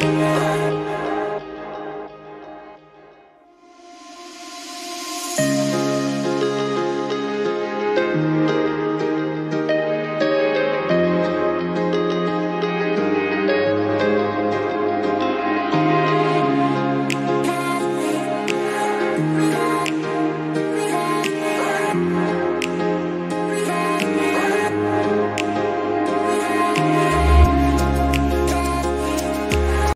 Yeah.